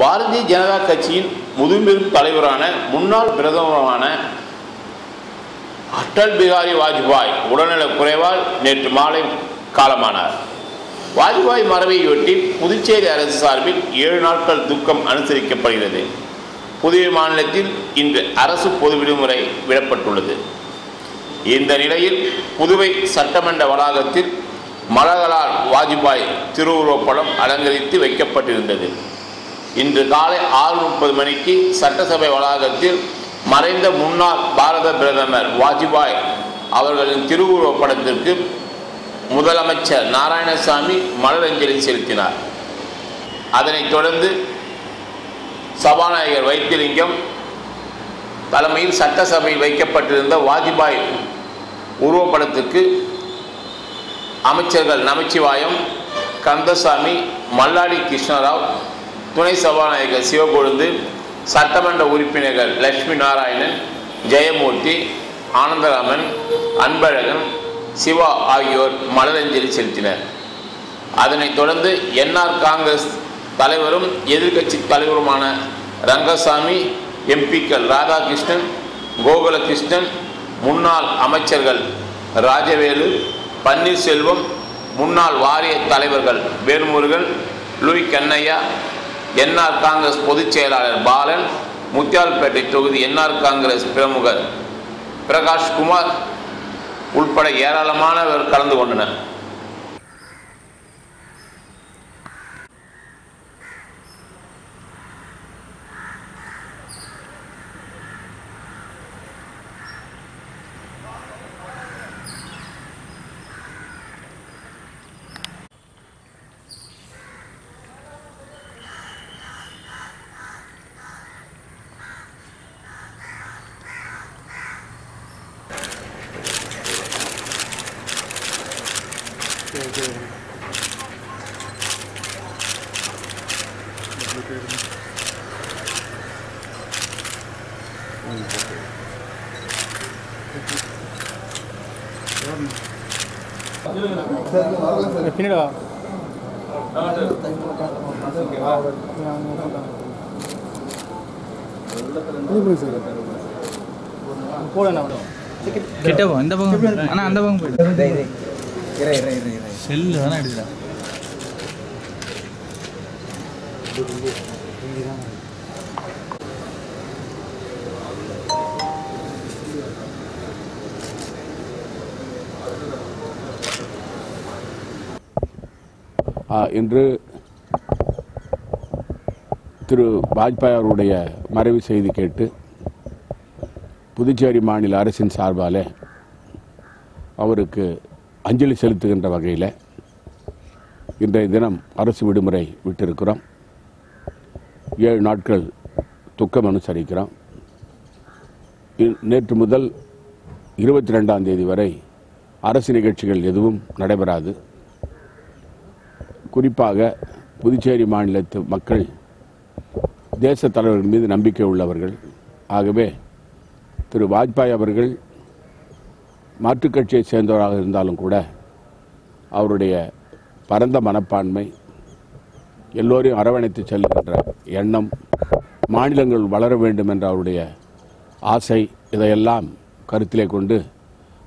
பாரதிய ஜனதா கட்சியின் முதுபெரும் தலைவரான முன்னாள் பிரதமரான அட்டல் பிகாரி வாஜ்பாய் உடல்நலக் குறைவால் நேற்று மாலை காலமானார். வாஜ்பாய் மறைவையொட்டி புதுச்சேரி அரசு சார்பில் ஏழு நாட்கள் துக்கம் அனுசரிக்கப்படுகிறது. புதுவை மாநிலத்தில் இன்று அரசு பொது விடுமுறை விடப்பட்டுள்ளது. இந்த நிலையில் புதுவை சட்டமன்ற வளாகத்தில் மலர்களால் வாஜ்பாய் திருவுருவப்படம் அலங்கரித்து வைக்கப்பட்டிருந்தது. இன்று காலை ஆறு முப்பது மணிக்கு சட்டசபை வளாகத்தில் மறைந்த முன்னாள் பாரத பிரதமர் வாஜ்பாய் அவர்களின் திருவுருவப் படத்திற்கு முதலமைச்சர் நாராயணசாமி மலரஞ்சலி செலுத்தினார். அதனைத் தொடர்ந்து சபாநாயகர் வைத்திலிங்கம் தலைமையில் சட்டசபையில் வைக்கப்பட்டிருந்த வாஜ்பாய் உருவப்படத்துக்கு அமைச்சர்கள் நமச்சிவாயம் கந்தசாமி மல்லாடி கிருஷ்ணராவ் துணை சபாநாயகர் சிவகொழுந்து சட்டமன்ற உறுப்பினர்கள் லட்சுமி நாராயணன் ஜெயமூர்த்தி ஆனந்தராமன் அன்பழகன் சிவா ஆகியோர் மலரஞ்சலி செலுத்தினர். அதனைத் தொடர்ந்து என்ஆர் காங்கிரஸ் தலைவரும் எதிர்க்கட்சி தலைவருமான ரங்கசாமி எம்பிக்கள் ராதாகிருஷ்ணன் கோகுலகிருஷ்ணன் முன்னாள் அமைச்சர்கள் ராஜவேலு பன்னீர்செல்வம் முன்னாள் வாரிய தலைவர்கள் Velmurugan Louis Kannaiya NR Congress பொதுச் செயலாளர் பாலன் முத்தியால்பேட்டை தொகுதி என்ஆர் காங்கிரஸ் பிரமுகர் பிரகாஷ்குமார் உள்பட உட்பட ஏராளமானவர் கலந்து கொண்டனர். பின்னாடி வா போடண்ணா கிட்ட போ இந்த பக்கம். அண்ணா அந்த பக்கம் போயிடு செல்லு வேணா ஆ, இன்று திரு வாஜ்பாய் அவருடைய மறைவு செய்தி கேட்டு புதுச்சேரி மாநில அரசின் சார்பால் அவருக்கு அஞ்சலி செலுத்துகின்ற வகையில் இன்றைய தினம் அரசு விடுமுறை விட்டிருக்கிறோம். ஏழு நாட்கள் துக்கம் அனுசரிக்கிறோம். நேற்று முதல் இருபத்தி ரெண்டாம் தேதி வரை அரசு நிகழ்ச்சிகள் எதுவும் நடைபெறாது. குறிப்பாக புதுச்சேரி மாநிலத்து மக்கள் தேச தலைவர்கள் மீது நம்பிக்கை உள்ளவர்கள். ஆகவே திரு வாஜ்பாய் அவர்கள் மாற்றுக் கட்சியை சேர்ந்தவராக இருந்தாலும் கூட அவருடைய பரந்த மனப்பான்மை எல்லோரையும் அரவணைத்து செல்கின்ற எண்ணம் மாநிலங்கள் வளர வேண்டும் என்ற அவருடைய ஆசை இதையெல்லாம் கருத்திலே கொண்டு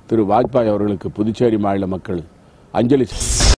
திரு வாஜ்பாய் அவர்களுக்கு புதுச்சேரி மாநில மக்கள் அஞ்சலி